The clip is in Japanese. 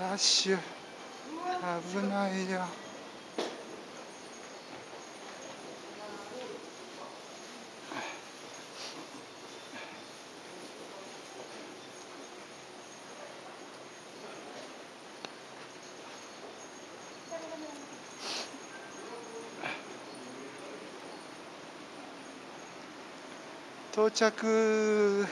ラッシュ。危ないよ。到着。